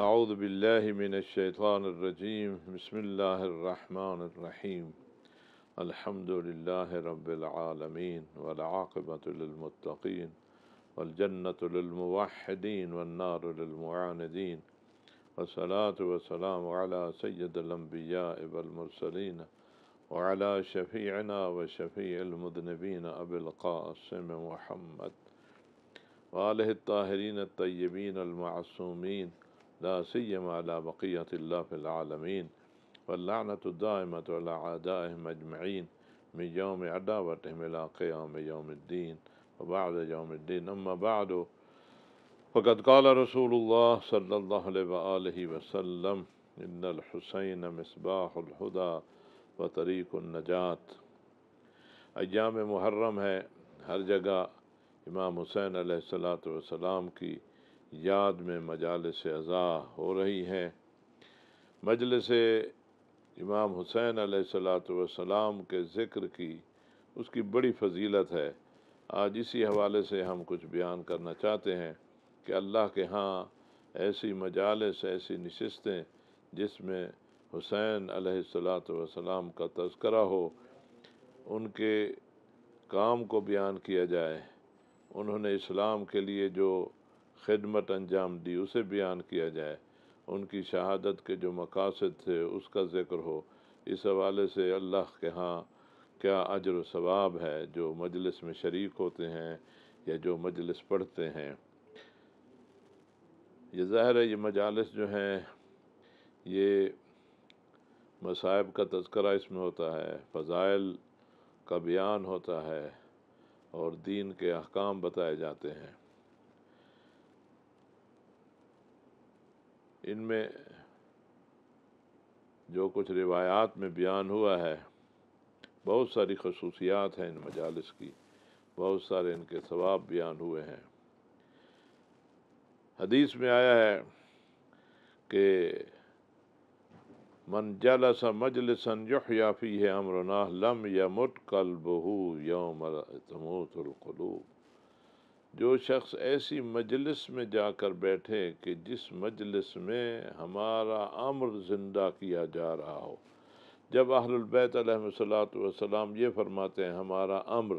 أعوذ بالله من الشيطان الرجيم. بسم الله الرحمن الرحيم. الحمد لله رب العالمين والعاقبة للمتقين والجنة للموحدين والنار للمعاندين. والصلاة والسلام على سيد الأنبياء والمرسلين وعلى شفيعنا وشفيع المذنبين أبي القاسم محمد وآله الطاهرين الطيبين المعصومين لا سيما على بقية الله في العالمين واللعنة الدائمة على أعدائهم أجمعين من يوم عداوتهم إلى قيام يوم الدين وبعد يوم الدين أما بعد، فقد قال رسول الله صلى الله عليه وآله وسلم إن الحسين مصباح الهدى وطريق النجات. ایام محرم ہے، ہر جگہ امام حسین علیہ السلام کی یاد میں مجالس ازا ہو رہی ہیں۔ مجلس امام حسین علیہ السلام کے ذکر کی اس کی بڑی فضیلت ہے۔ آج اسی حوالے سے ہم کچھ بیان کرنا چاہتے ہیں کہ اللہ کے ہاں ایسی مجالس، ایسی نشستیں جس میں حسین علیہ السلام کا تذکرہ ہو، ان کے کام کو بیان کیا جائے۔ انہوں نے اسلام کے لیے جو خدمت انجام دی، اسے بیان کیا جائے۔ ان کی شہادت کے جو مقاصد تھے، اس کا ذکر ہو۔ اس حوالے سے اللہ کے ہاں کیا اجر و ثواب ہے جو مجلس میں شریک ہوتے ہیں یا جو مجلس پڑھتے ہیں؟ یہ ظاہر ہے، یہ مجالس جو ہیں، یہ مصائب کا تذکرہ اس میں ہوتا ہے، فضائل کا بیان ہوتا ہے اور دین کے احکام بتائے جاتے ہیں۔ ان میں جو کچھ روایات میں بیان ہوا ہے، بہت ساری خصوصیات ہیں ان مجالس کی، بہت سارے ان کے ثواب بیان ہوئے ہیں۔ حدیث میں آیا ہے کہ من جلس مجلسا یحیا فیہ امرنا لم یمت قلبہ یوم تموت القلوب۔ جو شخص ایسی مجلس میں جا کر بیٹھے کہ جس مجلس میں ہمارا امر زندہ کیا جا رہا ہو۔ جب اہل البیت علیہ السلاۃ والسلام یہ فرماتے ہیں ہمارا امر،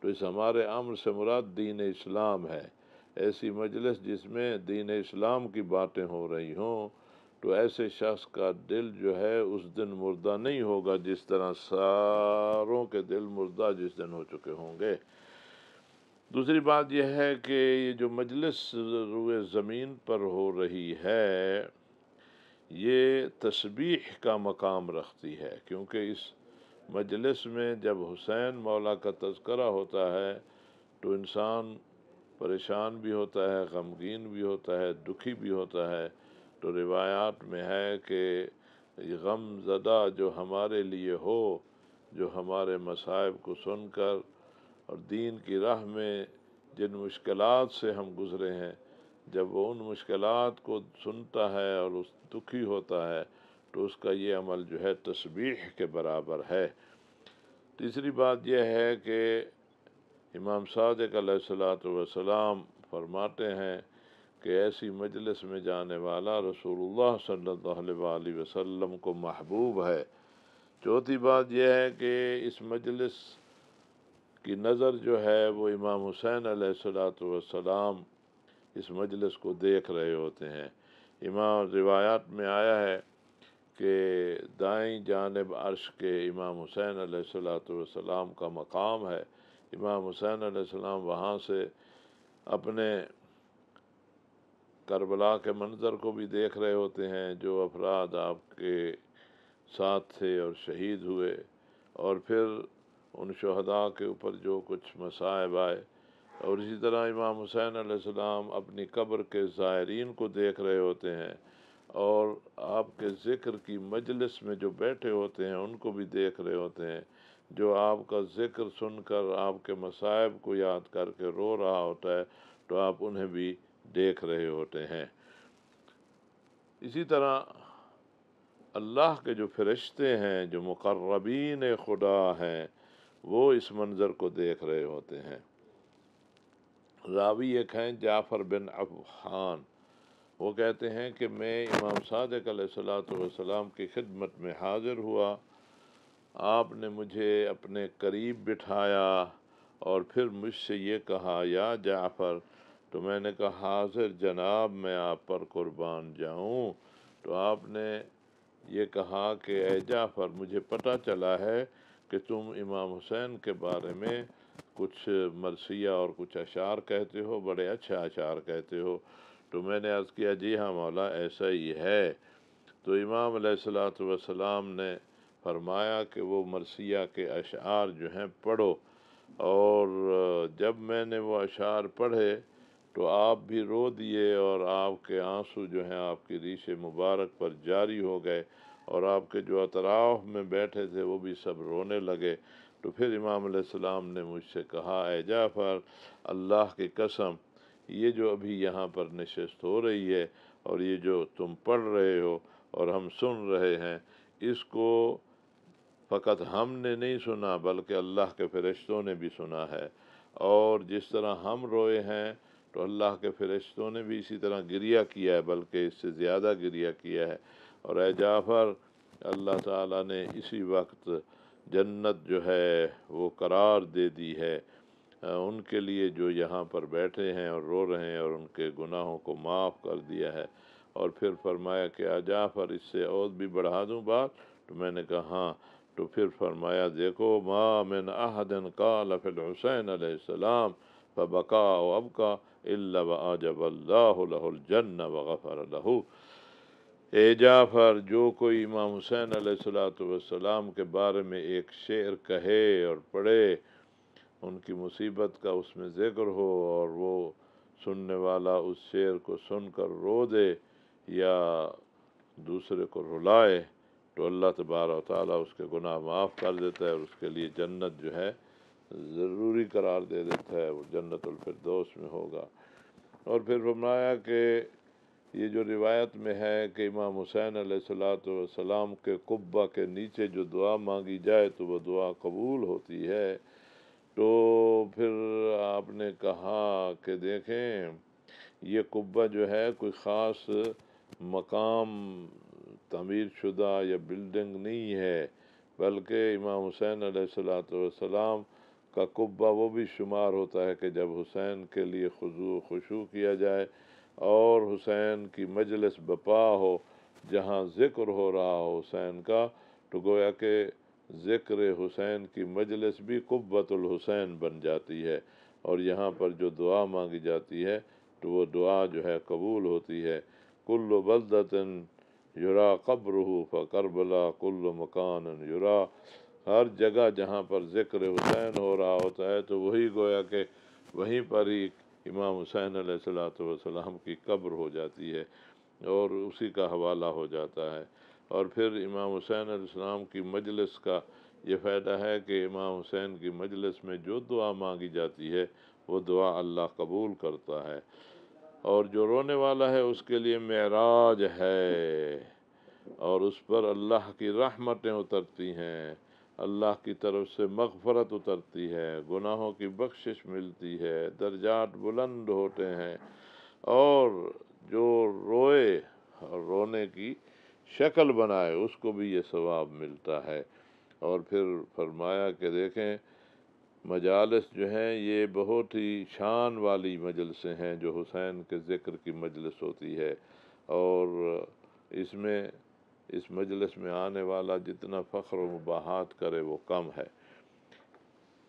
تو اس ہمارے امر سے مراد دین اسلام ہے۔ ایسی مجلس جس میں دین اسلام کی باتیں ہو رہی ہوں، تو ایسے شخص کا دل جو ہے اس دن مردہ نہیں ہوگا جس طرح ساروں کے دل مردہ جس دن ہو چکے ہوں گے۔ دوسری بات یہ ہے کہ یہ جو مجلس روئے زمین پر ہو رہی ہے، یہ تسبیح کا مقام رکھتی ہے، کیونکہ اس مجلس میں جب حسین مولا کا تذکرہ ہوتا ہے تو انسان پریشان بھی ہوتا ہے، غمگین بھی ہوتا ہے، دکھی بھی ہوتا ہے۔ تو روایات میں ہے کہ غم زدہ جو ہمارے لیے ہو، جو ہمارے مصائب کو سن کر اور دین کی راہ میں جن مشکلات سے ہم گزرے ہیں، جب وہ ان مشکلات کو سنتا ہے اور اس دکھی ہوتا ہے، تو اس کا یہ عمل جو ہے تسبیح کے برابر ہے۔ تیسری بات یہ ہے کہ امام صادق علیہ السلاۃ والسلام فرماتے ہیں کہ ایسی مجلس میں جانے والا رسول اللہ صلی اللہ علیہ وسلم کو محبوب ہے۔ چوتھی بات یہ ہے کہ اس مجلس کی نظر جو ہے وہ امام حسین علیہ السلاۃ والسلام اس مجلس کو دیکھ رہے ہوتے ہیں۔ امام روایات میں آیا ہے کہ دائیں جانب عرش کے امام حسین علیہ السلاۃ والسلام کا مقام ہے۔ امام حسین علیہ السلام وہاں سے اپنے کربلا کے منظر کو بھی دیکھ رہے ہوتے ہیں، جو افراد آپ کے ساتھ تھے اور شہید ہوئے۔ اور پھر ان شہداء کے اوپر جو کچھ مصائب آئے۔ اور اسی طرح امام حسین علیہ السلام اپنی قبر کے زائرین کو دیکھ رہے ہوتے ہیں اور آپ کے ذکر کی مجلس میں جو بیٹھے ہوتے ہیں ان کو بھی دیکھ رہے ہوتے ہیں۔ جو آپ کا ذکر سن کر آپ کے مصائب کو یاد کر کے رو رہا ہوتا ہے تو آپ انہیں بھی دیکھ رہے ہوتے ہیں۔ اسی طرح اللہ کے جو فرشتے ہیں، جو مقربین خدا ہیں وہ اس منظر کو دیکھ رہے ہوتے ہیں۔ راوی ایک ہیں جعفر بن افحان وہ کہتے ہیں کہ میں امام صادق علیہ السلاۃ والسلام کی خدمت میں حاضر ہوا۔ آپ نے مجھے اپنے قریب بٹھایا اور پھر مجھ سے یہ کہا، یا جعفر، تو میں نے کہا، حاضر جناب، میں آپ پر قربان جاؤں۔ تو آپ نے یہ کہا کہ، اے جعفر، مجھے پتہ چلا ہے کہ تم امام حسین کے بارے میں کچھ مرثیہ اور کچھ اشعار کہتے ہو، بڑے اچھے اشعار کہتے ہو۔ تو میں نے عرض کیا جی ہاں مولا، ایسا ہی ہے۔ تو امام علیہ السلاۃ والسلام نے فرمایا کہ وہ مرثیہ کے اشعار جو ہیں پڑھو۔ اور جب میں نے وہ اشعار پڑھے تو آپ بھی رو دیے اور آپ کے آنسو جو ہیں، آپ کی ریش مبارک پر جاری ہو گئے۔ اور آپ کے جو اطراف میں بیٹھے تھے وہ بھی سب رونے لگے۔ تو پھر امام علیہ السلام نے مجھ سے کہا، اے جعفر، اللہ کی قسم، یہ جو ابھی یہاں پر نشست ہو رہی ہے اور یہ جو تم پڑھ رہے ہو اور ہم سن رہے ہیں، اس کو فقط ہم نے نہیں سنا، بلکہ اللہ کے فرشتوں نے بھی سنا ہے۔ اور جس طرح ہم روئے ہیں، تو اللہ کے فرشتوں نے بھی اسی طرح گریہ کیا ہے، بلکہ اس سے زیادہ گریہ کیا ہے۔ اور اے جعفر، اللہ تعالیٰ نے اسی وقت جنت جو ہے وہ قرار دے دی ہے۔ ان کے لیے جو یہاں پر بیٹھے ہیں اور رو رہے ہیں اور ان کے گناہوں کو معاف کر دیا ہے۔ اور پھر فرمایا کہ آ جعفر، اس سے اور بھی بڑھا دوں بات؟ تو میں نے کہا ہاں۔ تو پھر فرمایا، دیکھو، ما من احد قال فی الحسین علیہ السلام فبقا و ابقا اللہ وآجب اللہ له الجنہ وغفر له۔ اے جعفر، جو کوئی امام حسین علیہ السلاۃ والسلام کے بارے میں ایک شعر کہے اور پڑھے، ان کی مصیبت کا اس میں ذکر ہو اور وہ سننے والا اس شعر کو سن کر رو دے یا دوسرے کو رلائے، تو اللہ تبارہ و تعالیٰ اس کے گناہ معاف کر دیتا ہے اور اس کے لیے جنت جو ہے ضروری قرار دے دیتا ہے، وہ جنت الفردوس میں ہوگا۔ اور پھر فرمایا کہ یہ جو روایت میں ہے کہ امام حسین علیہ السلاۃ والسلام کے قبہ کے نیچے جو دعا مانگی جائے تو وہ دعا قبول ہوتی ہے، تو پھر آپ نے کہا کہ دیکھیں، یہ قبہ جو ہے کوئی خاص مقام تعمیر شدہ یا بلڈنگ نہیں ہے، بلکہ امام حسین علیہ السلاۃ والسلام کا قبہ وہ بھی شمار ہوتا ہے کہ جب حسین کے لیے خضو خوشو کیا جائے اور حسین کی مجلس بپا ہو، جہاں ذکر ہو رہا ہو حسین کا، تو گویا کہ ذکر حسین کی مجلس بھی قبت الحسین بن جاتی ہے۔ اور یہاں پر جو دعا مانگی جاتی ہے، تو وہ دعا جو ہے قبول ہوتی ہے۔ کل بلدتن یورا قبر فکربلا کل مکان یورا ہر جگہ جہاں پر ذکر حسین ہو رہا ہوتا ہے، تو وہی گویا کہ وہیں پر ہی امام حسین علیہ السلاۃ والسلام کی قبر ہو جاتی ہے اور اسی کا حوالہ ہو جاتا ہے۔ اور پھر امام حسین علیہ السلام کی مجلس کا یہ فائدہ ہے کہ امام حسین کی مجلس میں جو دعا مانگی جاتی ہے، وہ دعا اللہ قبول کرتا ہے۔ اور جو رونے والا ہے، اس کے لیے معراج ہے۔ اور اس پر اللہ کی رحمتیں اترتی ہیں۔ اللہ کی طرف سے مغفرت اترتی ہے، گناہوں کی بخشش ملتی ہے، درجات بلند ہوتے ہیں اور جو روئے اور رونے کی شکل بنائے، اس کو بھی یہ ثواب ملتا ہے۔ اور پھر فرمایا کہ دیکھیں، مجالس جو ہیں، یہ بہت ہی شان والی مجلسیں ہیں جو حسین کے ذکر کی مجلس ہوتی ہے۔ اور اس میں اس مجلس میں آنے والا جتنا فخر و مباحات کرے وہ کم ہے۔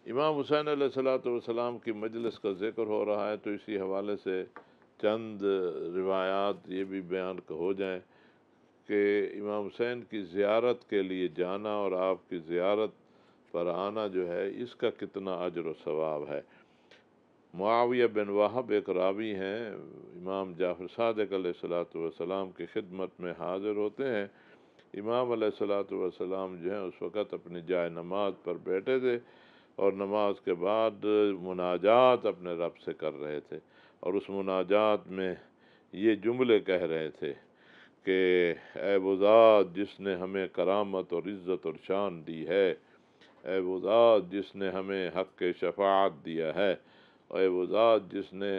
امام حسین علیہ السلاۃ والسلام کی مجلس کا ذکر ہو رہا ہے تو اسی حوالے سے چند روایات یہ بھی بیان ہو جائیں کہ امام حسین کی زیارت کے لیے جانا اور آپ کی زیارت پر آنا جو ہے، اس کا کتنا اجر و ثواب ہے۔ معاویہ بن واحب ایک راوی ہیں، امام جعفر صادق علیہ السلاۃ والسلام کی خدمت میں حاضر ہوتے ہیں۔ امام علیہ السلاۃ والسلام جو ہیں اس وقت اپنی جائے نماز پر بیٹھے تھے اور نماز کے بعد مناجات اپنے رب سے کر رہے تھے اور اس مناجات میں یہ جملے کہہ رہے تھے کہ اے ذات جس نے ہمیں کرامت اور عزت اور شان دی ہے، اے ذات جس نے ہمیں حق شفاعت دیا ہے، اے ذات جس نے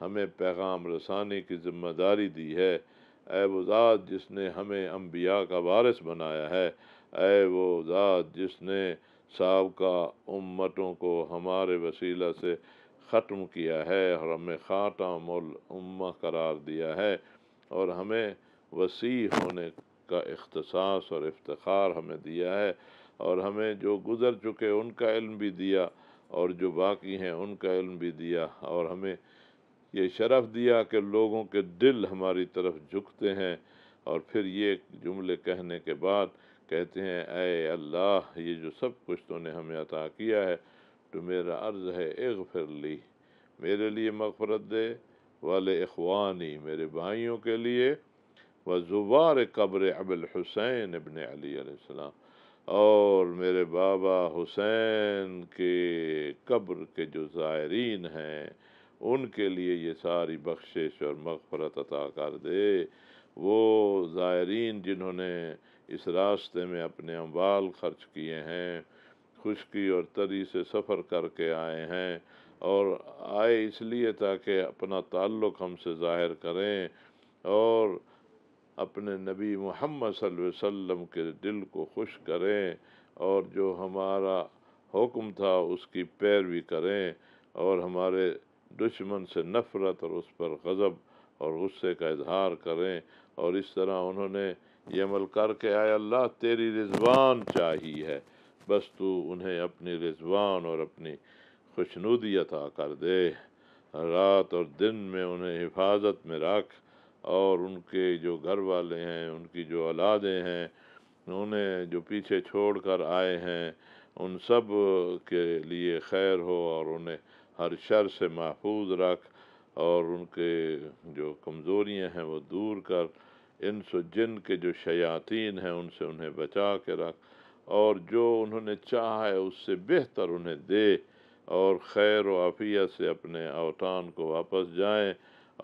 ہمیں پیغام رسانی کی ذمہ داری دی ہے اے وہ ذات جس نے ہمیں انبیاء کا وارث بنایا ہے، اے وہ ذات جس نے سابقہ امتوں کو ہمارے وسیلہ سے ختم کیا ہے، اور ہمیں خاتم الامہ قرار دیا ہے، اور ہمیں وسیع ہونے کا اختصاص اور افتخار ہمیں دیا ہے، اور ہمیں جو گزر چکے ان کا علم بھی دیا، اور جو باقی ہیں ان کا علم بھی دیا، اور ہمیں یہ شرف دیا کہ لوگوں کے دل ہماری طرف جھکتے ہیں اور پھر یہ جملے کہنے کے بعد کہتے ہیں، اے اللہ، یہ جو سب کچھ تو نے ہمیں عطا کیا ہے، تو میرا عرض ہے، اغفر لی، میرے لیے مغفرت دے، والے اخوانی میرے بھائیوں کے لیے، و زبار قبر اب الحسین ابن علی علیہ السلام، اور میرے بابا حسین کے قبر کے جو زائرین ہیں ان کے لیے یہ ساری بخشش اور مغفرت عطا کر دے۔ وہ زائرین جنہوں نے اس راستے میں اپنے اموال خرچ کیے ہیں، خشکی اور تری سے سفر کر کے آئے ہیں اور آئے اس لیے تاکہ اپنا تعلق ہم سے ظاہر کریں اور اپنے نبی محمد صلی اللہ علیہ وسلم کے دل کو خوش کریں اور جو ہمارا حکم تھا اس کی پیروی کریں اور ہمارے دشمن سے نفرت اور اس پر غضب اور غصے کا اظہار کریں اور اس طرح انہوں نے یہ عمل کر کے آئے، اللہ تیری رضوان چاہی ہے، بس تو انہیں اپنی رضوان اور اپنی خوشنودی عطا کر دے۔ رات اور دن میں انہیں حفاظت میں رکھ اور ان کے جو گھر والے ہیں، ان کی جو اولادیں ہیں، انہیں جو پیچھے چھوڑ کر آئے ہیں، ان سب کے لیے خیر ہو اور انہیں ہر شر سے محفوظ رکھ اور ان کے جو کمزوریاں ہیں وہ دور کر، ان سو جن کے جو شیاطین ہیں ان سے انہیں بچا کے رکھ اور جو انہوں نے چاہا ہے اس سے بہتر انہیں دے اور خیر و عافیت سے اپنے اوتان کو واپس جائیں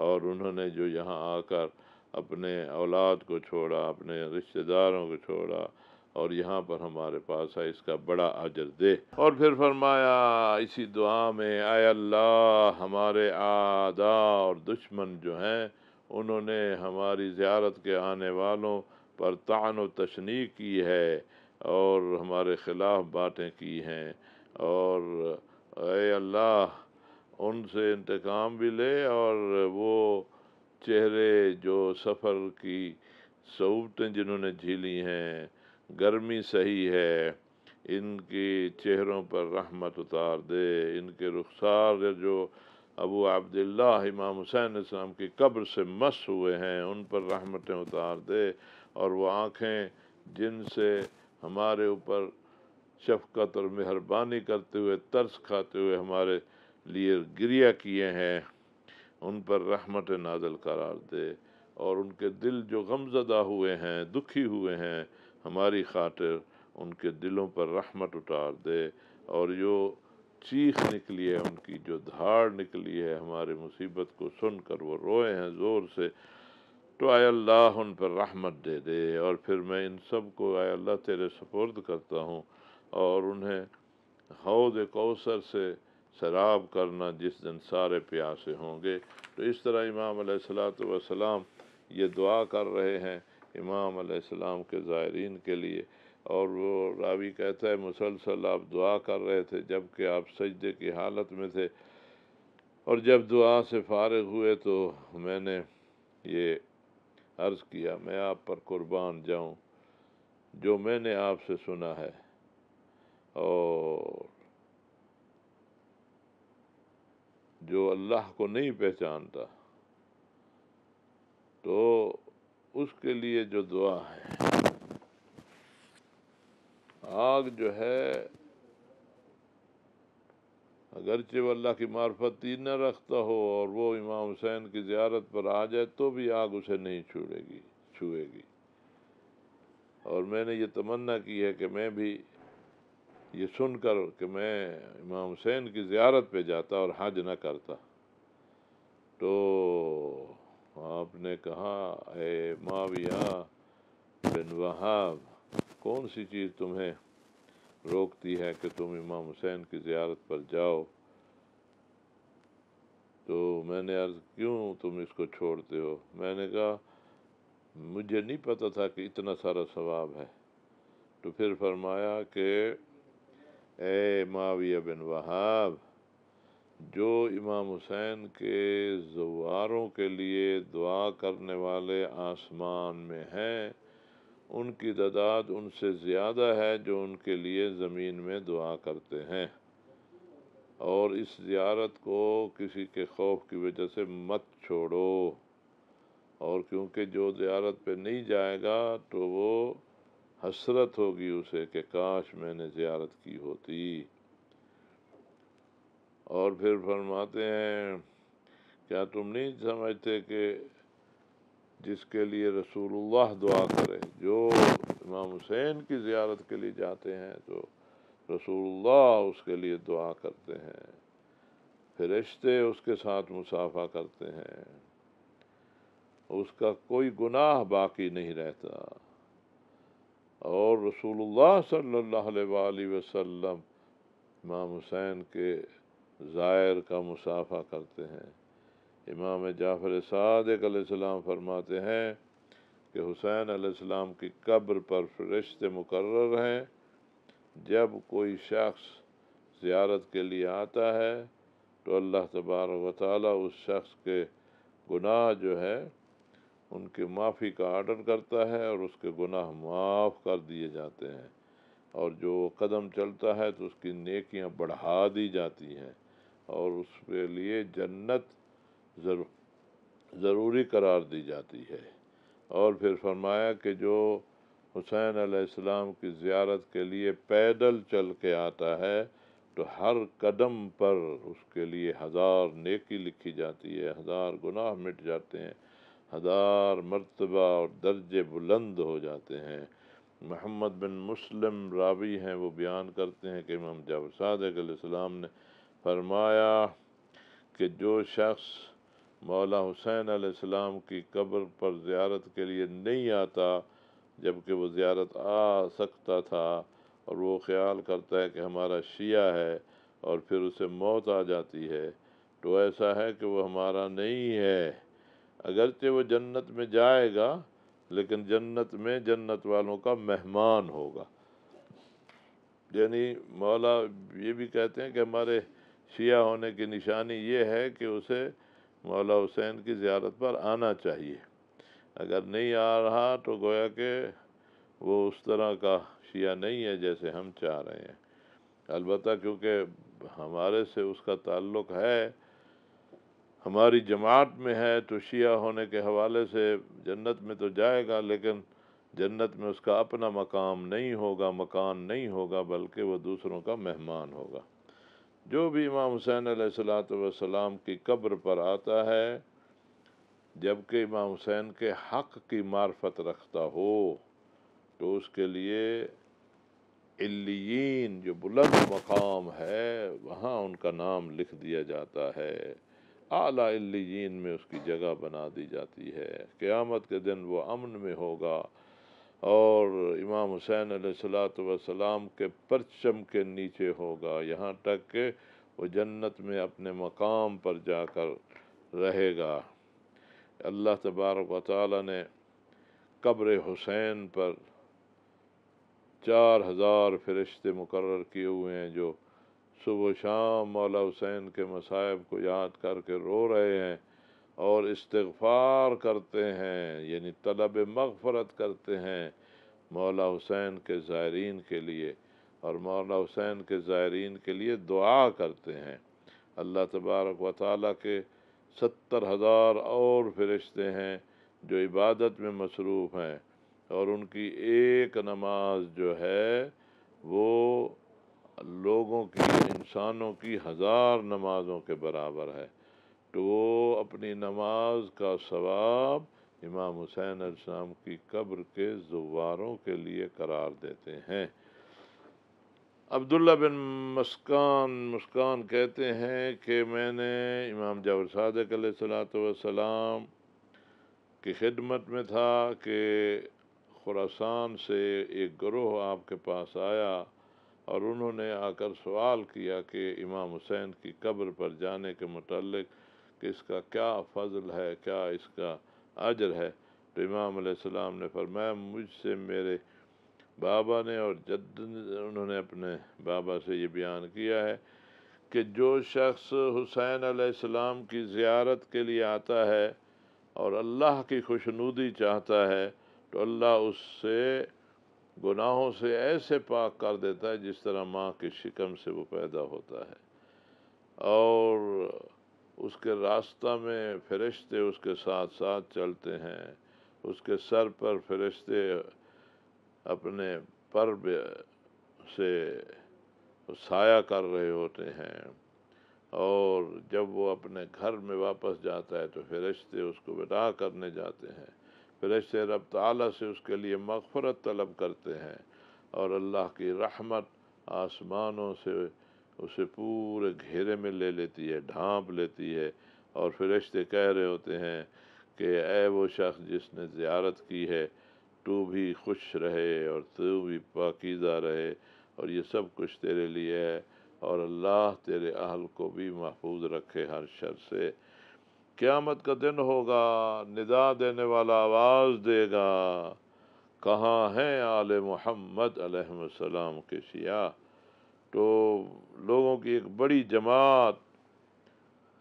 اور انہوں نے جو یہاں آ کر اپنے اولاد کو چھوڑا، اپنے رشتہ داروں کو چھوڑا اور یہاں پر ہمارے پاس ہے، اس کا بڑا اجر دے اور پھر فرمایا، اسی دعا میں، اے اللہ، ہمارے آدا اور دشمن جو ہیں، انہوں نے ہماری زیارت کے آنے والوں پر تعن و تشنی کی ہے اور ہمارے خلاف باتیں کی ہیں۔ اور اے اللہ، ان سے انتقام بھی لے اور وہ چہرے جو سفر کی صعوبتیں جنہوں نے جھیلی ہیں گرمی صحیح ہے، ان کی چہروں پر رحمت اتار دے، ان کے رخسار جو ابو عبداللہ امام حسین السلام کی قبر سے مس ہوئے ہیں، ان پر رحمتیں اتار دے اور وہ آنکھیں جن سے ہمارے اوپر شفقت اور مہربانی کرتے ہوئے ترس کھاتے ہوئے ہمارے لیے گریہ کیے ہیں، ان پر رحمت نازل قرار دے اور ان کے دل جو غم زدہ ہوئے ہیں، دکھی ہوئے ہیں ہماری خاطر ان کے دلوں پر رحمت اتار دے اور جو چیخ نکلی ہے، ان کی جو دھاڑ نکلی ہے، ہماری مصیبت کو سن کر وہ روئے ہیں زور سے، تو آئے اللہ ان پر رحمت دے دے۔ اور پھر میں ان سب کو آئے اللہ تیرے سپرد کرتا ہوں اور انہیں حوض کوثر سے سراب کرنا جس دن سارے پیاسے ہوں گے۔ تو اس طرح امام علیہ السلاۃ وسلام یہ دعا کر رہے ہیں امام علیہ السلام کے زائرین کے لیے اور وہ راوی کہتا ہے مسلسل آپ دعا کر رہے تھے جبکہ آپ سجدے کی حالت میں تھے اور جب دعا سے فارغ ہوئے تو میں نے یہ عرض کیا میں آپ پر قربان جاؤں، جو میں نے آپ سے سنا ہے۔ اور جو اللہ کو نہیں پہچانتا تو اس کے لیے جو دعا ہے۔ آگ جو ہے، اگرچہ وہ اللہ کی معرفت ہی نہ رکھتا ہو اور وہ امام حسین کی زیارت پر آ جائے تو بھی آگ اسے نہیں چھوڑے گی، چھوئے گی۔ اور میں نے یہ تمنا کی ہے کہ میں بھی یہ سن کر کہ میں امام حسین کی زیارت پہ جاتا اور حج نہ کرتا۔ تو آپ نے کہا، اے معاویہ بن وہاب، کون سی چیز تمہیں روکتی ہے کہ تم امام حسین کی زیارت پر جاؤ؟ تو میں نے عرض، کیوں تم اس کو چھوڑتے ہو؟ میں نے کہا، مجھے نہیں پتہ تھا کہ اتنا سارا ثواب ہے۔ تو پھر فرمایا کہ، اے معاویہ بن وہاب جو امام حسین کے زواروں کے لیے دعا کرنے والے آسمان میں ہیں، ان کی تعداد ان سے زیادہ ہے جو ان کے لیے زمین میں دعا کرتے ہیں۔ اور اس زیارت کو کسی کے خوف کی وجہ سے مت چھوڑو۔ اور کیونکہ جو زیارت پہ نہیں جائے گا تو وہ حسرت ہوگی اسے کہ کاش میں نے زیارت کی ہوتی۔ اور پھر فرماتے ہیں، کیا تم نہیں سمجھتے کہ جس کے لیے رسول اللہ دعا کرے، جو امام حسین کی زیارت کے لیے جاتے ہیں تو رسول اللہ اس کے لیے دعا کرتے ہیں، فرشتے اس کے ساتھ مسافہ کرتے ہیں، اس کا کوئی گناہ باقی نہیں رہتا۔ اور رسول اللہ صلی اللہ علیہ وآلہ وسلم، امام حسین کے ظاہر کا مسافہ کرتے ہیں۔ امام جعفر صادق علیہ السلام فرماتے ہیں کہ حسین علیہ السلام کی قبر پر فرشت مقرر ہیں۔ جب کوئی شخص زیارت کے لیے آتا ہے تو اللہ تبارک و تعالیٰ اس شخص کے گناہ جو ہے ان کی معافی کا آرڈر کرتا ہے اور اس کے گناہ معاف کر دیے جاتے ہیں۔ اور جو قدم چلتا ہے تو اس کی نیکیاں بڑھا دی جاتی ہیں۔ اور اس کے لیے جنت ضروری قرار دی جاتی ہے۔ اور پھر فرمایا کہ جو حسین علیہ السلام کی زیارت کے لیے پیدل چل کے آتا ہے، تو ہر قدم پر اس کے لیے ہزار نیکی لکھی جاتی ہے، ہزار گناہ مٹ جاتے ہیں، ہزار مرتبہ اور درجے بلند ہو جاتے ہیں۔ محمد بن مسلم راوی ہیں، وہ بیان کرتے ہیں کہ امام جاور صادق علیہ السلام نے فرمایا کہ جو شخص مولا حسین علیہ السلام کی قبر پر زیارت کے لیے نہیں آتا جبکہ وہ زیارت آ سکتا تھا اور وہ خیال کرتا ہے کہ ہمارا شیعہ ہے اور پھر اسے موت آ جاتی ہے، تو ایسا ہے کہ وہ ہمارا نہیں ہے۔ اگرچہ وہ جنت میں جائے گا، لیکن جنت میں جنت والوں کا مہمان ہوگا۔ یعنی مولا یہ بھی کہتے ہیں کہ ہمارے شیعہ ہونے کی نشانی یہ ہے کہ اسے مولا حسین کی زیارت پر آنا چاہیے۔ اگر نہیں آ رہا تو گویا کہ وہ اس طرح کا شیعہ نہیں ہے جیسے ہم چاہ رہے ہیں۔ البتہ کیونکہ ہمارے سے اس کا تعلق ہے، ہماری جماعت میں ہے تو شیعہ ہونے کے حوالے سے جنت میں تو جائے گا، لیکن جنت میں اس کا اپنا مقام نہیں ہوگا، مکان نہیں ہوگا، بلکہ وہ دوسروں کا مہمان ہوگا۔ جو بھی امام حسین علیہ السلاۃ والسلام کی قبر پر آتا ہے جبکہ امام حسین کے حق کی معرفت رکھتا ہو، تو اس کے لیے علیین جو بلند مقام ہے، وہاں ان کا نام لکھ دیا جاتا ہے۔ اعلیٰ علیین میں اس کی جگہ بنا دی جاتی ہے۔ قیامت کے دن وہ امن میں ہوگا۔ اور امام حسین علیہ السلاۃ وسلام کے پرچم کے نیچے ہوگا، یہاں تک کہ وہ جنت میں اپنے مقام پر جا کر رہے گا۔ اللہ تبارک و تعالی نے قبر حسین پر چار ہزار فرشتے مقرر کیے ہوئے ہیں جو صبح و شام مولا حسین کے مصائب کو یاد کر کے رو رہے ہیں۔ اور استغفار کرتے ہیں یعنی طلب مغفرت کرتے ہیں مولا حسین کے زائرین کے لیے۔ اور مولا حسین کے زائرین کے لیے دعا کرتے ہیں۔ اللہ تبارک و تعالیٰ کے ستر ہزار اور فرشتے ہیں جو عبادت میں مصروف ہیں۔ اور ان کی ایک نماز جو ہے، وہ لوگوں کی، انسانوں کی ہزار نمازوں کے برابر ہے۔ تو وہ اپنی نماز کا ثواب امام حسین علیہ السلام کی قبر کے زواروں کے لیے قرار دیتے ہیں۔ عبداللہ بن مسکان مسکان کہتے ہیں کہ میں نے امام جاور صادق علیہ السلاۃ والسلام کی خدمت میں تھا کہ خوراسان سے ایک گروہ آپ کے پاس آیا اور انہوں نے آ کر سوال کیا کہ امام حسین کی قبر پر جانے کے متعلق کہ اس کا کیا فضل ہے، کیا اس کا اجر ہے۔ تو امام علیہ السلام نے فرمایا، مجھ سے میرے بابا نے اور جد انہوں نے اپنے بابا سے یہ بیان کیا ہے کہ جو شخص حسین علیہ السلام کی زیارت کے لیے آتا ہے اور اللہ کی خوشنودی چاہتا ہے، تو اللہ اس سے گناہوں سے ایسے پاک کر دیتا ہے جس طرح ماں کی شکم سے وہ پیدا ہوتا ہے۔ اور اس کے راستہ میں فرشتے اس کے ساتھ ساتھ چلتے ہیں، اس کے سر پر فرشتے اپنے پر سے سایہ کر رہے ہوتے ہیں۔ اور جب وہ اپنے گھر میں واپس جاتا ہے تو فرشتے اس کو بدا کرنے جاتے ہیں۔ فرشتے رب تعالیٰ سے اس کے لیے مغفرت طلب کرتے ہیں اور اللہ کی رحمت آسمانوں سے اسے پورے گھیرے میں لے لیتی ہے، ڈھانپ لیتی ہے۔ اور فرشتے کہہ رہے ہوتے ہیں کہ اے وہ شخص جس نے زیارت کی ہے، تو بھی خوش رہے اور تو بھی پاکیزہ رہے۔ اور یہ سب کچھ تیرے لیے ہے اور اللہ تیرے اہل کو بھی محفوظ رکھے ہر شر سے۔ قیامت کا دن ہوگا، ندا دینے والا آواز دے گا۔ کہاں ہیں آل محمد علیہ السلام کے سیاہ تو لوگوں کی ایک بڑی جماعت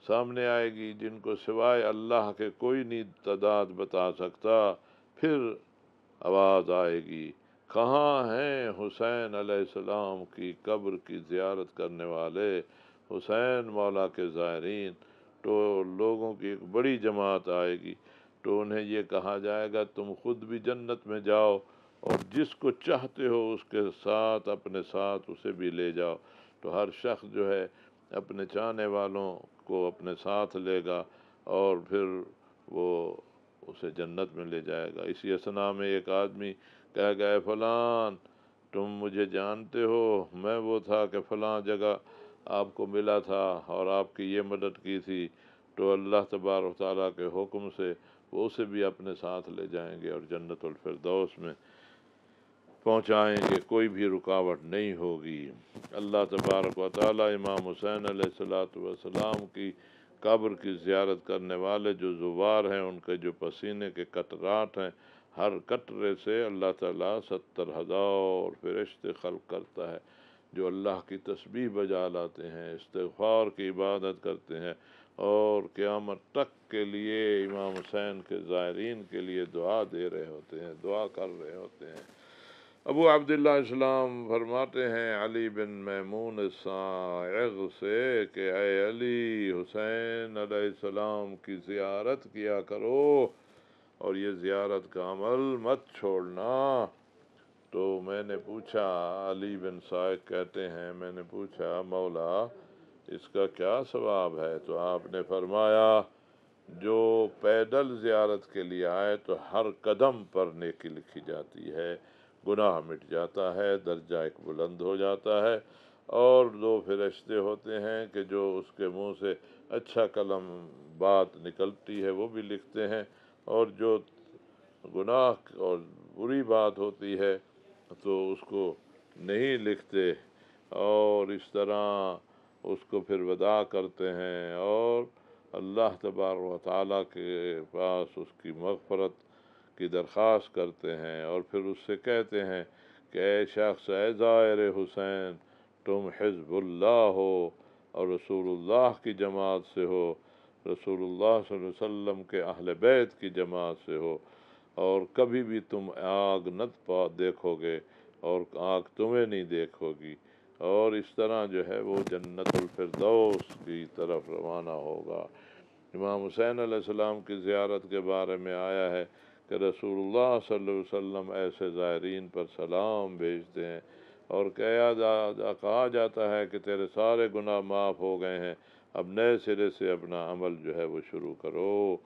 سامنے آئے گی جن کو سوائے اللہ کے کوئی نہیں تعداد بتا سکتا، پھر آواز آئے گی، کہاں ہیں حسین علیہ السلام کی قبر کی زیارت کرنے والے؟ حسین مولا کے زائرین، تو لوگوں کی ایک بڑی جماعت آئے گی، تو انہیں یہ کہا جائے گا تم خود بھی جنت میں جاؤ اور جس کو چاہتے ہو اس کے ساتھ اپنے ساتھ اسے بھی لے جاؤ۔ تو ہر شخص جو ہے اپنے چاہنے والوں کو اپنے ساتھ لے گا اور پھر وہ اسے جنت میں لے جائے گا۔ اسی اسنا میں ایک آدمی کہہ گئے فلان، تم مجھے جانتے ہو، میں وہ تھا کہ فلاں جگہ آپ کو ملا تھا اور آپ کی یہ مدد کی تھی۔ تو اللہ تبار و تعالیٰ کے حکم سے وہ اسے بھی اپنے ساتھ لے جائیں گے اور جنت الفردوس میں پہنچائیں گے کوئی بھی رکاوٹ نہیں ہوگی۔ اللہ تبارک و تعالیٰ امام حسین علیہ السلاۃ والسلام کی قبر کی زیارت کرنے والے جو زوار ہیں، ان کے جو پسینے کے قطرات ہیں، ہر قطرے سے اللہ تعالیٰ ستر ہزار فرشت خلق کرتا ہے، جو اللہ کی تسبیح بجا لاتے ہیں، استغفار کی عبادت کرتے ہیں۔ اور قیامت تک کے لیے امام حسین کے زائرین کے لیے دعا دے رہے ہوتے ہیں، دعا کر رہے ہوتے ہیں۔ ابو عبداللہ اسلام فرماتے ہیں، علی بن میمون سائغ سے کہ اے علی حسین علیہ السلام کی زیارت کیا کرو اور یہ زیارت کا عمل مت چھوڑنا۔ تو میں نے پوچھا، علی بن سائق کہتے ہیں، میں نے پوچھا، مولا، اس کا کیا ثواب ہے؟ تو آپ نے فرمایا، جو پیدل زیارت کے لیے آئے تو ہر قدم پر نیکی لکھی جاتی ہے۔ گناہ مٹ جاتا ہے، درجہ ایک بلند ہو جاتا ہے۔ اور دو فرشتے ہوتے ہیں کہ جو اس کے منہ سے اچھا قلم بات نکلتی ہے، وہ بھی لکھتے ہیں۔ اور جو گناہ اور بری بات ہوتی ہے تو اس کو نہیں لکھتے اور اس طرح اس کو پھر ودا کرتے ہیں۔ اور اللہ تبار و تعالیٰ کے پاس اس کی مغفرت کی درخواست کرتے ہیں اور پھر اس سے کہتے ہیں کہ اے شخص، اے ظاہر حسین، تم حزب اللہ ہو اور رسول اللہ کی جماعت سے ہو، رسول اللہ صلی اللہ علیہ وسلم کے اہل بیت کی جماعت سے ہو اور کبھی بھی تم آگ نت پا دیکھو گے اور آگ تمہیں نہیں دیکھو گی۔ اور اس طرح جو ہے وہ جنت الفردوس کی طرف روانہ ہوگا۔ امام حسین علیہ السلام کی زیارت کے بارے میں آیا ہے کہ رسول اللہ صلی اللہ علیہ وسلم ایسے زائرین پر سلام بھیجتے ہیں اور کہا جا، کہا جاتا ہے کہ تیرے سارے گناہ معاف ہو گئے ہیں، اب نئے سرے سے اپنا عمل جو ہے وہ شروع کرو۔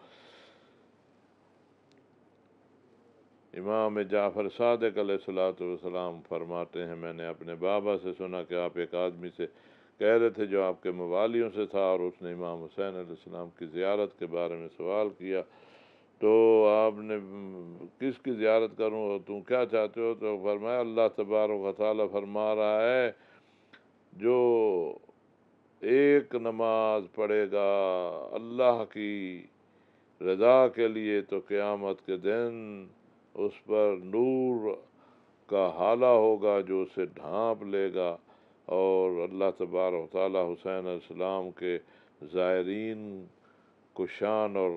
امام جعفر صادق علیہ السلاۃ والسلام فرماتے ہیں، میں نے اپنے بابا سے سنا کہ آپ ایک آدمی سے کہہ رہے تھے جو آپ کے موالیوں سے تھا اور اس نے امام حسین علیہ السلام کی زیارت کے بارے میں سوال کیا۔ تو آپ نے کس کی زیارت کروں تم کیا چاہتے ہو؟ تو فرمایا، اللہ تبارک و تعالیٰ فرما رہا ہے، جو ایک نماز پڑھے گا اللہ کی رضا کے لیے تو قیامت کے دن اس پر نور کا حالہ ہوگا جو اسے ڈھانپ لے گا اور اللہ تبار و تعالیٰ حسین علیہ السلام کے زائرین کو شان اور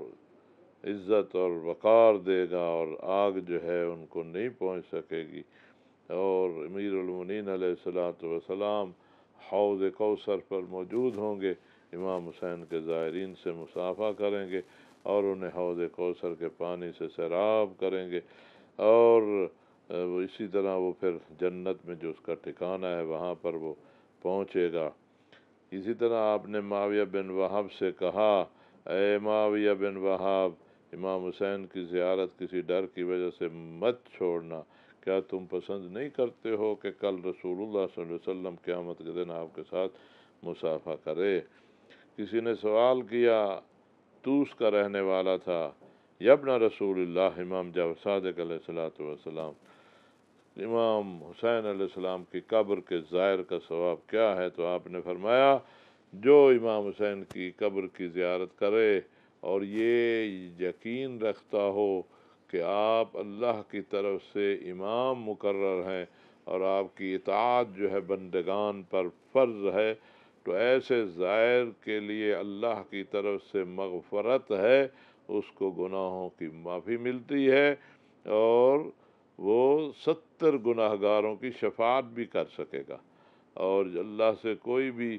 عزت اور وقار دے گا اور آگ جو ہے ان کو نہیں پہنچ سکے گی۔ اور امیر المنین علیہ السلاۃ وسلام حوض کوثر پر موجود ہوں گے۔ امام حسین کے زائرین سے مسافہ کریں گے اور انہیں حوض کوثر کے پانی سے سیراب کریں گے۔ اور اسی طرح وہ پھر جنت میں جو اس کا ٹھکانہ ہے وہاں پر وہ پہنچے گا۔ اسی طرح آپ نے معاویہ بن وہاب سے کہا، اے معاویہ بن وہاب امام حسین کی زیارت کسی ڈر کی وجہ سے مت چھوڑنا۔ کیا تم پسند نہیں کرتے ہو کہ کل رسول اللہ صلی اللہ علیہ وسلم قیامت کے دن آپ کے ساتھ مسافہ کرے؟ کسی نے سوال کیا، تو اس کا رہنے والا تھا۔ یبن رسول اللہ، امام جاو صادق علیہ السلاۃ والسلام۔ امام حسین علیہ السلام کی قبر کے ظاہر کا ثواب کیا ہے؟ تو آپ نے فرمایا، جو امام حسین کی قبر کی زیارت کرے اور یہ یقین رکھتا ہو کہ آپ اللہ کی طرف سے امام مقرر ہیں اور آپ کی اطاعت جو ہے بندگان پر فرض ہے، تو ایسے ظاہر کے لیے اللہ کی طرف سے مغفرت ہے، اس کو گناہوں کی معافی ملتی ہے اور وہ ستر گناہ گاروں کی شفاعت بھی کر سکے گا۔ اور اللہ سے کوئی بھی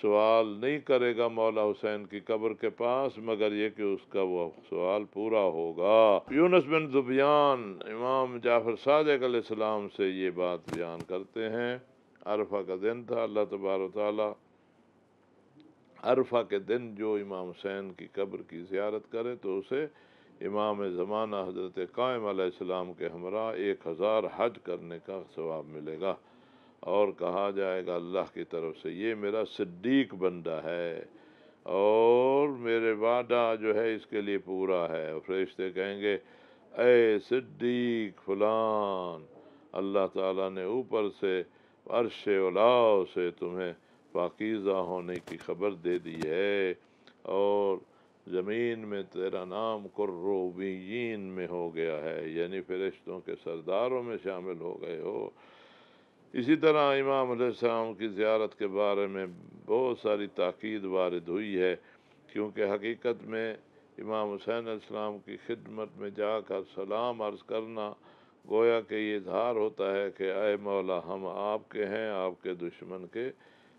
سوال نہیں کرے گا مولا حسین کی قبر کے پاس، مگر یہ کہ اس کا وہ سوال پورا ہوگا۔ یونس بن زبیان، امام جعفر صادق علیہ السلام سے یہ بات بیان کرتے ہیں۔ عرفہ کا دن تھا، اللہ تبار و تعالی عرفہ کے دن جو امام حسین کی قبر کی زیارت کرے تو اسے امام زمانہ حضرت قائم علیہ السلام کے ہمراہ ایک ہزار حج کرنے کا ثواب ملے گا۔ اور کہا جائے گا اللہ کی طرف سے، یہ میرا صدیق بندہ ہے اور میرے وعدہ جو ہے اس کے لیے پورا ہے۔ فرشتے کہیں گے، اے صدیق فلان، اللہ تعالیٰ نے اوپر سے عرش اولاؤ سے تمہیں پاکیزہ ہونے کی خبر دے دی ہے اور زمین میں تیرا نام قروبین میں ہو گیا ہے یعنی فرشتوں کے سرداروں میں شامل ہو گئے ہو۔ اسی طرح امام علیہ السلام کی زیارت کے بارے میں بہت ساری تاکید وارد ہوئی ہے، کیونکہ حقیقت میں امام حسین علیہ السلام کی خدمت میں جا کر سلام عرض کرنا گویا کہ یہ اظہار ہوتا ہے کہ اے مولا ہم آپ کے ہیں، آپ کے دشمن کے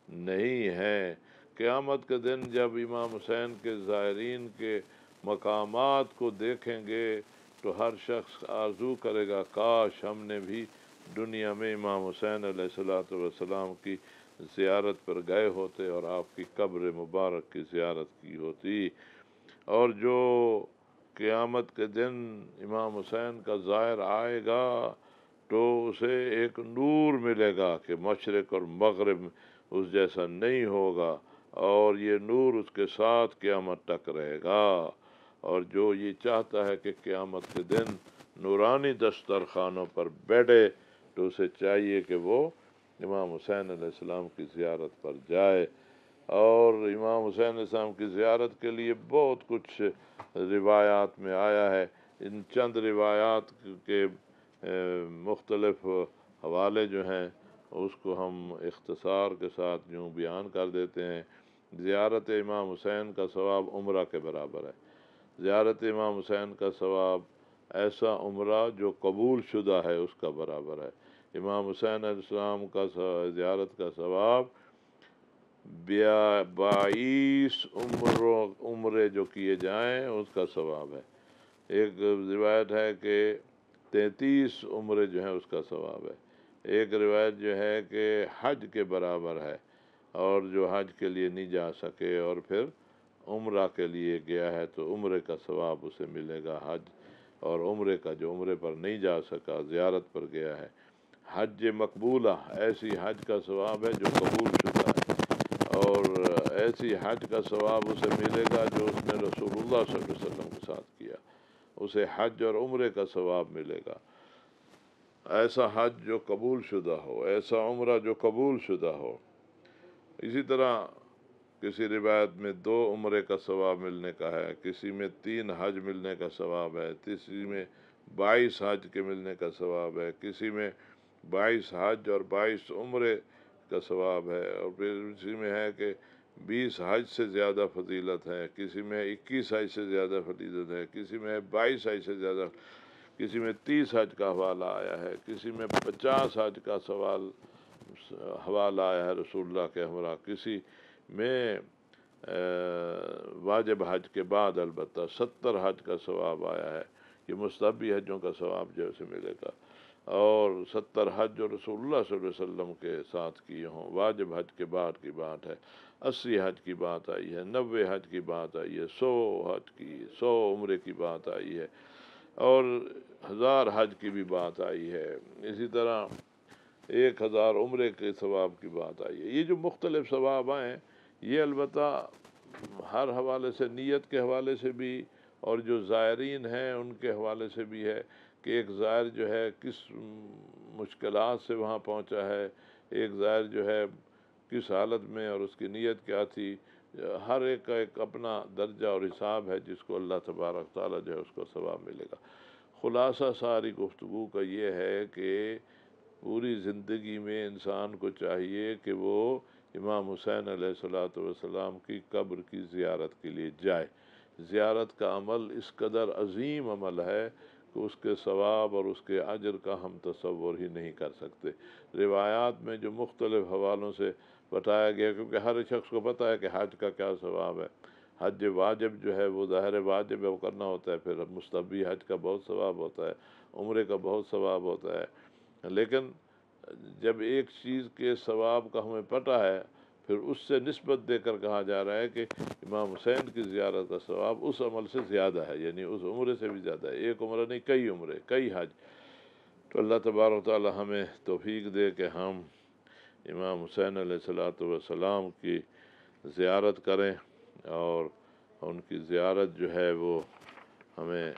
نہیں ہیں۔ قیامت کے دن جب امام حسین کے زائرین کے مقامات کو دیکھیں گے تو ہر شخص آرزو کرے گا، کاش ہم نے بھی دنیا میں امام حسین علیہ السلاۃ والسلام کی زیارت پر گئے ہوتے اور آپ کی قبر مبارک کی زیارت کی ہوتی۔ اور جو قیامت کے دن امام حسین کا ظاہر آئے گا تو اسے ایک نور ملے گا کہ مشرق اور مغرب اس جیسا نہیں ہوگا اور یہ نور اس کے ساتھ قیامت تک رہے گا۔ اور جو یہ چاہتا ہے کہ قیامت کے دن نورانی دسترخانوں پر بیٹھے تو اسے چاہیے کہ وہ امام حسین علیہ السلام کی زیارت پر جائے۔ اور امام حسین علیہ السلام کی زیارت کے لیے بہت کچھ روایات میں آیا ہے۔ ان چند روایات کے مختلف حوالے جو ہیں، اس کو ہم اختصار کے ساتھ یوں بیان کر دیتے ہیں۔ زیارت امام حسین کا ثواب عمرہ کے برابر ہے۔ زیارت امام حسین کا ثواب ایسا عمرہ جو قبول شدہ ہے، اس کا برابر ہے۔ امام حسین علیہ السلام کا زیارت کا ثواب بائیس عمر عمرے جو کیے جائیں اس کا ثواب ہے۔ ایک روایت ہے کہ تینتیس عمرے جو ہیں اس کا ثواب ہے۔ ایک روایت جو ہے کہ حج کے برابر ہے اور جو حج کے لیے نہیں جا سکے اور پھر عمرہ کے لیے گیا ہے تو عمرے کا ثواب اسے ملے گا حج۔ اور عمرے کا جو عمرے پر نہیں جا سکا، زیارت پر گیا ہے۔ حج مقبولہ، ایسی حج کا ثواب ہے جو قبول شدہ ہے۔ اور ایسی حج کا ثواب اسے ملے گا جو اس نے رسول اللہ صلی اللہ علیہ وسلم کے ساتھ کیا۔ اسے حج اور عمرے کا ثواب ملے گا۔ ایسا حج جو قبول شدہ ہو، ایسا عمرہ جو قبول شدہ ہو۔ اسی طرح کسی روایت میں دو عمرے کا ثواب ملنے کا ہے، کسی میں تین حج ملنے کا ثواب ہے، کسی میں بائیس حج کے ملنے کا ثواب ہے، کسی میں بائیس حج اور بائیس عمرے کا ثواب ہے اور پھر اسی میں ہے کہ بیس حج سے زیادہ فضیلت ہے، کسی میں اکیس حج سے زیادہ فضیلت ہے، کسی میں بائیس حج سے زیادہ، کسی میں تیس حج کا حوالہ آیا ہے، کسی میں پچاس حج کا سوال، حوالہ آیا ہے رسول اللہ کے ہمراہ، کسی میں واجب حج کے بعد البتہ ستر حج کا ثواب آیا ہے، یہ مستحبی حجوں کا ثواب جو اسے ملے گا۔ اور ستر حج جو رسول اللہ صلی اللہ علیہ وسلم کے ساتھ کیے ہوں۔ واجب حج کے بعد کی بات ہے، اسی حج کی بات آئی ہے، نوے حج کی بات آئی ہے، سو حج کی، سو عمرے کی بات آئی ہے، اور ہزار حج کی بھی بات آئی ہے۔ اسی طرح ایک ہزار عمرے کے ثواب کی بات آئی ہے۔ یہ جو مختلف ثواب آئیں یہ البتہ ہر حوالے سے، نیت کے حوالے سے بھی، اور جو زائرین ہیں، ان کے حوالے سے بھی ہے۔ کہ ایک زائر جو ہے کس مشکلات سے وہاں پہنچا ہے، ایک زائر جو ہے کس حالت میں اور اس کی نیت کیا تھی، ہر ایک کا ایک اپنا درجہ اور حساب ہے جس کو اللہ تبارک تعالیٰ جو ہے اس کو ثواب ملے گا۔ خلاصہ ساری گفتگو کا یہ ہے کہ پوری زندگی میں انسان کو چاہیے کہ وہ امام حسین علیہ السلاۃ والسلام کی قبر کی زیارت کے لیے جائے۔ زیارت کا عمل اس قدر عظیم عمل ہے کہ اس کے ثواب اور اس کے اجر کا ہم تصور ہی نہیں کر سکتے۔ روایات میں جو مختلف حوالوں سے بتایا گیا، کیونکہ ہر شخص کو پتہ ہے کہ حج کا کیا ثواب ہے۔ حج واجب جو ہے، وہ ظاہر واجب ہے، وہ کرنا ہوتا ہے۔ پھر مستبی حج کا بہت ثواب ہوتا ہے، عمرے کا بہت ثواب ہوتا ہے۔ لیکن جب ایک چیز کے ثواب کا ہمیں پتہ ہے پھر اس سے نسبت دے کر کہا جا رہا ہے کہ امام حسین کی زیارت کا ثواب اس عمل سے زیادہ ہے یعنی اس عمرے سے بھی زیادہ ہے۔ ایک عمرہ نہیں، کئی عمرے، کئی حج۔ تو اللہ تبارک تعالی ہمیں توفیق دے کہ ہم امام حسین علیہ السلاۃ والسلام کی زیارت کریں اور ان کی زیارت جو ہے وہ ہمیں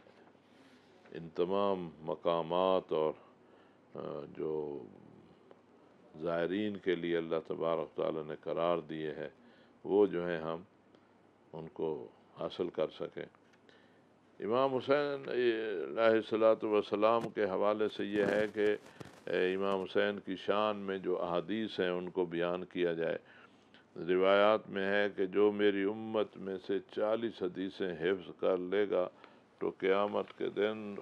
ان تمام مقامات اور جو زائرین کے لیے اللہ تبارک تعالیٰ نے قرار دیے ہے وہ جو ہیں ہم ان کو حاصل کر سکیں۔ امام حسین علیہ السلاۃ کے حوالے سے یہ ہے کہ امام حسین کی شان میں جو احادیث ہیں ان کو بیان کیا جائے۔ روایات میں ہے کہ جو میری امت میں سے چالیس حدیثیں حفظ کر لے گا تو قیامت کے دن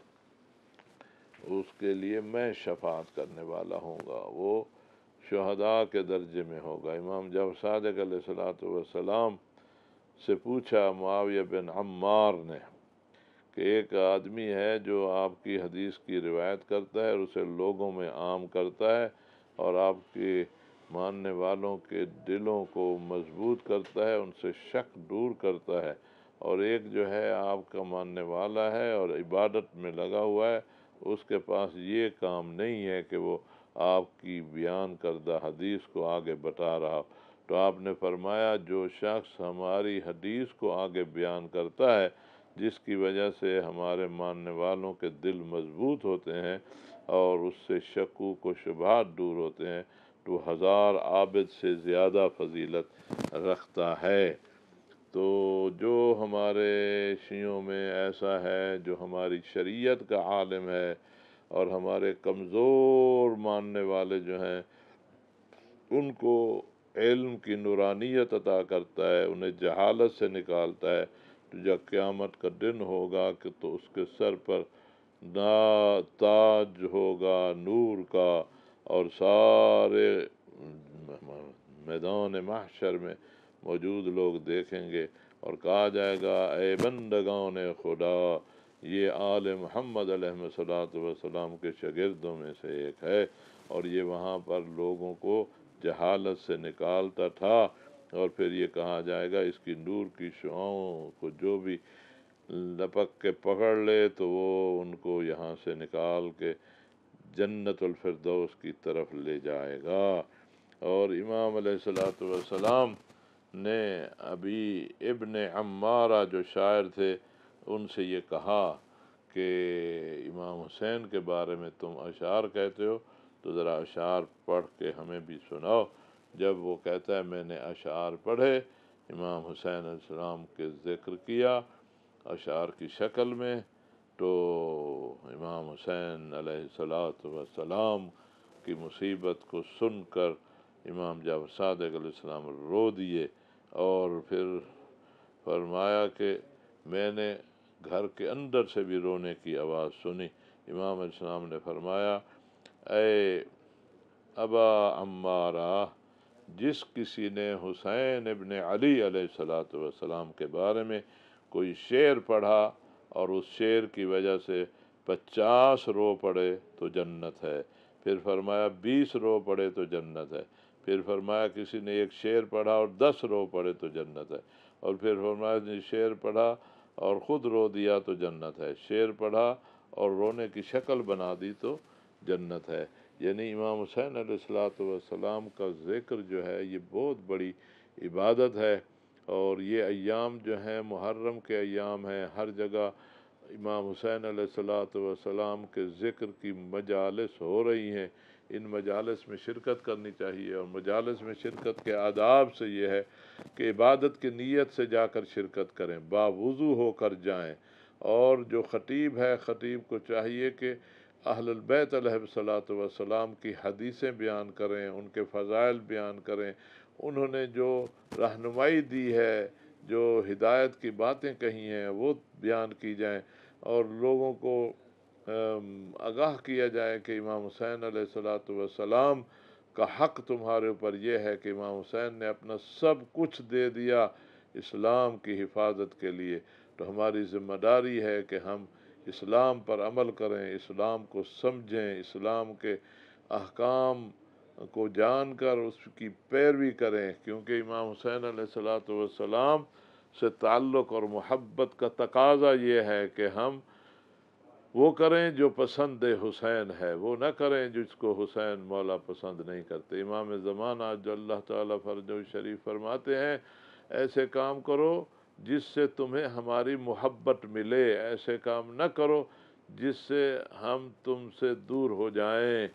اس کے لیے میں شفاعت کرنے والا ہوں گا۔ وہ شہداء کے درجے میں ہوگا۔ امام جب صادق علیہ السلاۃ والسلام سے پوچھا معاویہ بن عمار نے کہ ایک آدمی ہے جو آپ کی حدیث کی روایت کرتا ہے اور اسے لوگوں میں عام کرتا ہے اور آپ کی ماننے والوں کے دلوں کو مضبوط کرتا ہے، ان سے شک دور کرتا ہے اور ایک جو ہے آپ کا ماننے والا ہے اور عبادت میں لگا ہوا ہے، اس کے پاس یہ کام نہیں ہے کہ وہ آپ کی بیان کردہ حدیث کو آگے بتا رہا۔ تو آپ نے فرمایا، جو شخص ہماری حدیث کو آگے بیان کرتا ہے، جس کی وجہ سے ہمارے ماننے والوں کے دل مضبوط ہوتے ہیں اور اس سے شکوک و شبہات دور ہوتے ہیں، تو ہزار عابد سے زیادہ فضیلت رکھتا ہے۔ تو جو ہمارے شیعوں میں ایسا ہے، جو ہماری شریعت کا عالم ہے اور ہمارے کمزور ماننے والے جو ہیں، ان کو علم کی نورانیت عطا کرتا ہے، انہیں جہالت سے نکالتا ہے۔ تو جب قیامت کا دن ہوگا کہ تو اس کے سر پر نا تاج ہوگا نور کا، اور سارے میدان محشر میں موجود لوگ دیکھیں گے۔ اور کہا جائے گا، اے بندگان خدا یہ آل محمد علیہ صلاۃ وسلام کے شاگردوں میں سے ایک ہے اور یہ وہاں پر لوگوں کو جہالت سے نکالتا تھا اور پھر یہ کہا جائے گا اس کی نور کی شعاؤں کو جو بھی لپک کے پکڑ لے تو وہ ان کو یہاں سے نکال کے جنت الفردوس کی طرف لے جائے گا۔ اور امام علیہ السلاۃ والسلام نے ابھی ابن عمارہ جو شاعر تھے ان سے یہ کہا کہ امام حسین کے بارے میں تم اشعار کہتے ہو، تو ذرا اشعار پڑھ کے ہمیں بھی سناؤ۔ جب وہ کہتا ہے میں نے اشعار پڑھے، امام حسین علیہ السلام کے ذکر کیا اشعار کی شکل میں، تو امام حسین علیہ السلاۃ وسلام کی مصیبت کو سن کر امام جعفر صادق علیہ السلام رو دیے اور پھر فرمایا کہ میں نے گھر کے اندر سے بھی رونے کی آواز سنی۔ امام علیہ السلام نے فرمایا، اے ابا عمارہ، جس کسی نے حسین ابن علی علیہ السلاۃ والسلام کے بارے میں کوئی شعر پڑھا اور اس شعر کی وجہ سے پچاس رو پڑے تو جنت ہے۔ پھر فرمایا، بیس رو پڑے تو جنت ہے۔ پھر فرمایا، کسی نے ایک شعر پڑھا اور دس رو پڑے تو جنت ہے۔ اور پھر فرمایا شعر پڑھا اور خود رو دیا تو جنت ہے۔ شعر پڑھا اور رونے کی شکل بنا دی تو جنت ہے۔ یعنی امام حسین علیہ السلاۃ والسلام کا ذکر جو ہے یہ بہت بڑی عبادت ہے اور یہ ایام جو ہیں محرم کے ایام ہیں۔ ہر جگہ امام حسین علیہ السلاۃ والسلام کے ذکر کی مجالس ہو رہی ہیں۔ ان مجالس میں شرکت کرنی چاہیے اور مجالس میں شرکت کے آداب سے یہ ہے کہ عبادت کی نیت سے جا کر شرکت کریں، باوضو ہو کر جائیں۔ اور جو خطیب ہے، خطیب کو چاہیے کہ اہل البیت علیہ صلاۃ وسلام کی حدیثیں بیان کریں، ان کے فضائل بیان کریں۔ انہوں نے جو رہنمائی دی ہے، جو ہدایت کی باتیں کہی ہیں، وہ بیان کی جائیں۔ اور لوگوں کو آگاہ کیا جائے کہ امام حسین علیہ السلاۃ والسلام کا حق تمہارے اوپر یہ ہے کہ امام حسین نے اپنا سب کچھ دے دیا اسلام کی حفاظت کے لیے۔ تو ہماری ذمہ داری ہے کہ ہم اسلام پر عمل کریں، اسلام کو سمجھیں، اسلام کے احکام کو جان کر اس کی پیروی کریں۔ کیونکہ امام حسین علیہ السلاۃ والسلام سے تعلق اور محبت کا تقاضا یہ ہے کہ ہم وہ کریں جو پسند حسین ہے، وہ نہ کریں جس کو حسین مولا پسند نہیں کرتے۔ امام زمانہ جو اللہ تعالیٰ فرج و شریف فرماتے ہیں، ایسے کام کرو جس سے تمہیں ہماری محبت ملے۔ ایسے کام نہ کرو جس سے ہم تم سے دور ہو جائیں۔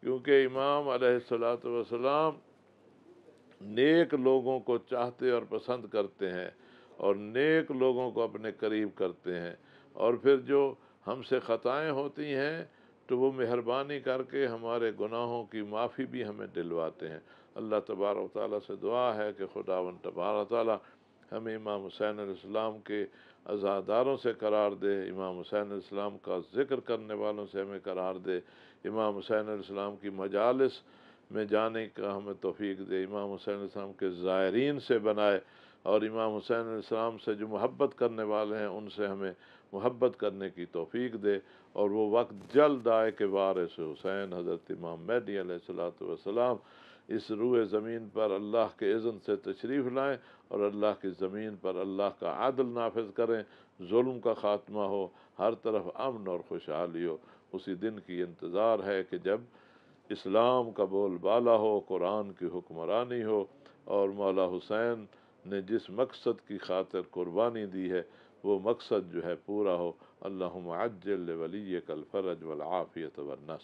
کیونکہ امام علیہ السلاۃ والسلام نیک لوگوں کو چاہتے اور پسند کرتے ہیں اور نیک لوگوں کو اپنے قریب کرتے ہیں۔ اور پھر جو ہم سے خطائیں ہوتی ہیں، تو وہ مہربانی کر کے ہمارے گناہوں کی معافی بھی ہمیں دلواتے ہیں۔ اللہ تبارک و تعالیٰ سے دعا ہے کہ خدا و تبار تعالیٰ ہمیں امام حسین علیہ السلام کے عزاداروں سے قرار دے، امام حسین علیہ السلام کا ذکر کرنے والوں سے ہمیں قرار دے، امام حسین علیہ السلام کی مجالس میں جانے کا ہمیں توفیق دے، امام حسین علیہ السلام کے زائرین سے بنائے اور امام حسین علیہ السلام سے جو محبت کرنے والے ہیں، ان سے ہمیں محبت کرنے کی توفیق دے اور وہ وقت جلد آئے کہ وارث حسین حضرت امام مہدی علیہ السلاۃ والسلام اس روح زمین پر اللہ کے اذن سے تشریف لائیں اور اللہ کی زمین پر اللہ کا عادل نافذ کریں، ظلم کا خاتمہ ہو، ہر طرف امن اور خوشحالی ہو۔ اسی دن کی انتظار ہے کہ جب اسلام کا بول بالا ہو، قرآن کی حکمرانی ہو اور مولا حسین نے جس مقصد کی خاطر قربانی دی ہے وہ مقصد جو ہے پورا ہو اللہ عجل ولی کل فرج والعافیت والنصر